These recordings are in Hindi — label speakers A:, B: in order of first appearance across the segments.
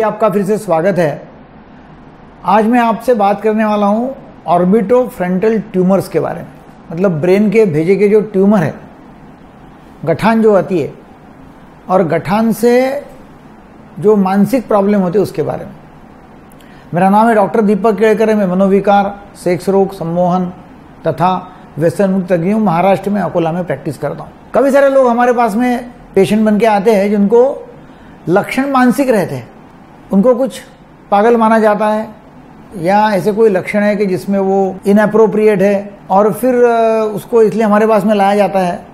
A: आपका फिर से स्वागत है। आज मैं आपसे बात करने वाला हूँ ऑर्बिटो फ्रंटल ट्यूमर्स के बारे में। मतलब ब्रेन के, भेजे के जो ट्यूमर है, गठान जो आती है, और गठान से जो मानसिक प्रॉब्लम होती है उसके बारे में। मेरा नाम है डॉक्टर दीपक केड़कर है मैं मनोविकार, सेक्स रोग, सम्मोहन तथा व्यसन मुक्त तज्ञ महाराष्ट्र में अकोला में प्रैक्टिस करता हूँ। कभी सारे लोग हमारे पास में पेशेंट बन के आते हैं जिनको लक्षण मानसिक रहते हैं। उनको कुछ पागल माना जाता है, या ऐसे कोई लक्षण है कि जिसमें वो इनअप्रोप्रिएट है, और फिर उसको इसलिए हमारे पास में लाया जाता है।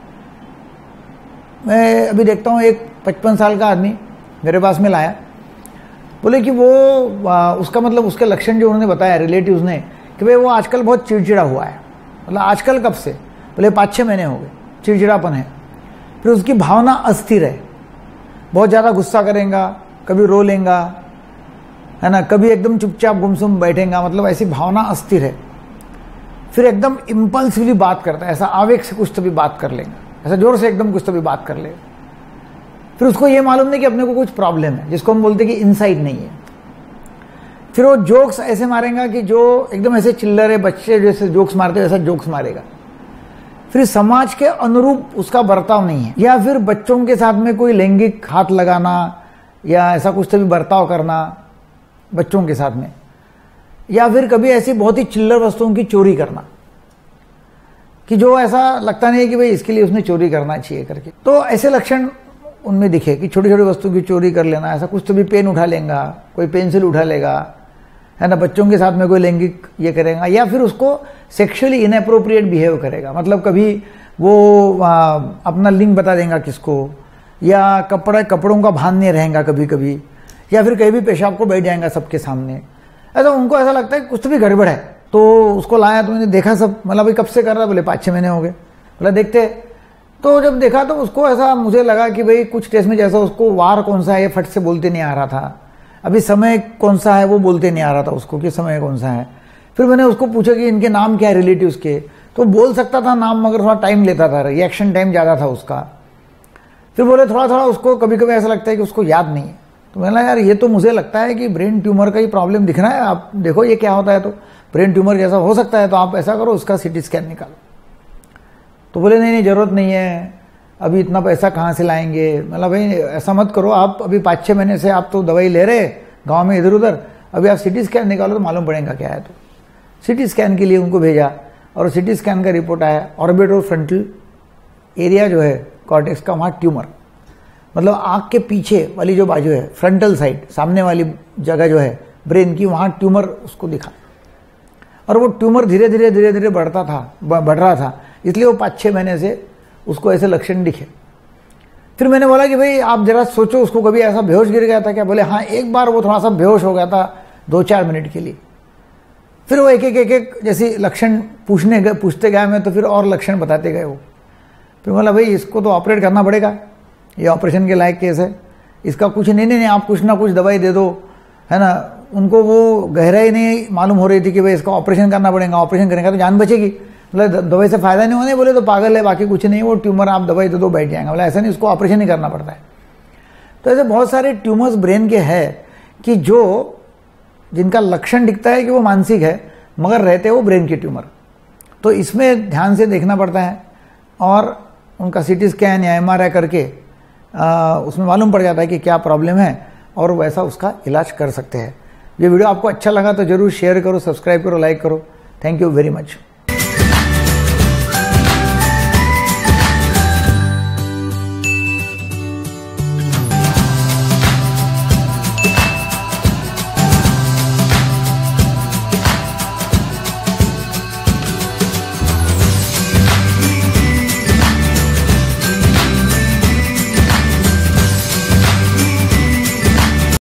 A: मैं अभी देखता हूँ, एक पचपन साल का आदमी मेरे पास में लाया। बोले कि वो उसका मतलब उसके लक्षण जो उन्होंने बताया रिलेटिव्स ने, कि भाई वो आजकल बहुत चिड़चिड़ा हुआ है। मतलब आजकल कब से? बोले, पाँच छः महीने हो गए, चिड़चिड़ापन है। फिर उसकी भावना अस्थिर है। बहुत ज़्यादा गुस्सा करेगा, कभी रो लेगा है ना? कभी एकदम चुपचाप गुमसुम बैठेगा मतलब ऐसी भावना अस्थिर है। फिर एकदम इम्पल्सिवली बात करता है, ऐसा आवेग से कुछ तभी बात कर लेगा। ऐसा ज़ोर से एकदम कुछ तभी बात कर लेगा। फिर उसको ये मालूम नहीं कि अपने को कुछ प्रॉब्लम है, जिसको हम बोलते कि इनसाइट नहीं है। फिर वो जोक्स ऐसे मारेगा कि जो एकदम ऐसे चिल्लर है, बच्चे जैसे जोक्स मारते वैसा जोक्स मारेगा। फिर समाज के अनुरूप उसका बर्ताव नहीं है। या फिर बच्चों के साथ में कोई लैंगिक हाथ लगाना या ऐसा कुछ तभी बर्ताव करना बच्चों के साथ में या फिर कभी ऐसी बहुत ही चिल्लर वस्तुओं की चोरी करना कि जो ऐसा लगता नहीं है कि भाई इसके लिए उसने चोरी करना चाहिए करके। तो ऐसे लक्षण उनमें दिखे कि छोटी छोटी वस्तु की चोरी कर लेना ऐसा कुछ तो भी पेन उठा लेगा कोई पेंसिल उठा लेगा है ना बच्चों के साथ में कोई लैंगिक ये करेगा या फिर उसको सेक्सुअली इनअप्रोप्रिएट बिहेव करेगा। मतलब कभी वो आ, अपना लिंग बता देगा किसको या कपड़ा कपड़ों का भान नहीं रहेगा कभी कभी या फिर कहीं भी पेशाब को बैठ जाएगा सबके सामने। ऐसा उनको ऐसा लगता है कुछ तो भी गड़बड़ है तो उसको लाया तो मैंने देखा सब। मतलब कब से कर रहा बोले, पाँच छः महीने हो गए। बोला, देखते तो जब देखा तो उसको ऐसा मुझे लगा कि भाई, कुछ टेस्ट में जैसा उसको वार कौन सा है, ये फट से बोलते नहीं आ रहा था। अभी समय कौन सा है वो बोलते नहीं आ रहा था उसको कि समय कौन सा है। फिर मैंने उसको पूछा कि इनके नाम क्या है रिलेटिव्स के? तो बोल सकता था नाम, मगर थोड़ा टाइम लेता था रिएक्शन टाइम ज़्यादा था उसका। फिर बोले थोड़ा थोड़ा उसको कभी कभी ऐसा लगता है कि उसको याद नहीं है। तो मैंने यार, ये तो मुझे लगता है कि ब्रेन ट्यूमर का ही प्रॉब्लम दिख रहा है। आप देखो, ये क्या होता है तो ब्रेन ट्यूमर जैसा हो सकता है तो आप ऐसा करो, उसका सिटी स्कैन निकालो। तो बोले, नहीं नहीं, ज़रूरत नहीं है। अभी इतना पैसा कहाँ से लाएँगे? मतलब भाई, ऐसा मत करो, आप अभी पाँच छः महीने से आप तो दवाई ले रहे, गाँव में इधर उधर अभी आप सिटी स्कैन निकालो तो मालूम पड़ेगा क्या है तो। सिटी स्कैन के लिए उनको भेजा और सिटी स्कैन का रिपोर्ट आया। ऑर्बिटो फ्रंटल एरिया जो है, कॉर्टेक्स का, वहाँ ट्यूमर। मतलब आँख के पीछे वाली जो बाजू है फ्रंटल साइड सामने वाली जगह जो है ब्रेन की, वहाँ ट्यूमर उसको दिखा। और वो ट्यूमर धीरे धीरे धीरे धीरे बढ़ता था बढ़ रहा था। इसलिए वो पाँच छः महीने से उसको ऐसे लक्षण दिखे। फिर मैंने बोला कि भाई, आप जरा सोचो, उसको कभी ऐसा बेहोश गिर गया था क्या? बोले हाँ एक बार वो थोड़ा सा बेहोश हो गया था दो चार मिनट के लिए। फिर वो एक एक एक एक जैसे लक्षण पूछने गए, पूछते गए मैं तो फिर और लक्षण बताते गए वो। फिर बोला, भाई, इसको तो ऑपरेट करना पड़ेगा। ये ऑपरेशन के लायक केस है। इसका कुछ नहीं नहीं नहीं, आप कुछ ना कुछ दवाई दे दो, है ना? उनको वो गहराई नहीं मालूम हो रही थी कि भाई इसका ऑपरेशन करना पड़ेगा, ऑपरेशन करेंगे तो जान बचेगी। मतलब दवाई से फ़ायदा नहीं होने बोले तो पागल है, बाकी कुछ नहीं, वो ट्यूमर आप दवाई दे दो, बैठ जाएँगे। बोला ऐसा नहीं, उसको ऑपरेशन ही करना पड़ता है। तो ऐसे बहुत सारे ट्यूमर्स ब्रेन के है कि जो, जिनका लक्षण दिखता है कि वो मानसिक है, मगर रहते वो ब्रेन के ट्यूमर। तो इसमें ध्यान से देखना पड़ता है और उनका सी स्कैन या एम करके आ, उसमें मालूम पड़ जाता है कि क्या प्रॉब्लम है और वैसा उसका इलाज कर सकते हैं। ये वीडियो आपको अच्छा लगा तो ज़रूर शेयर करो सब्सक्राइब करो लाइक करो। Thank you very much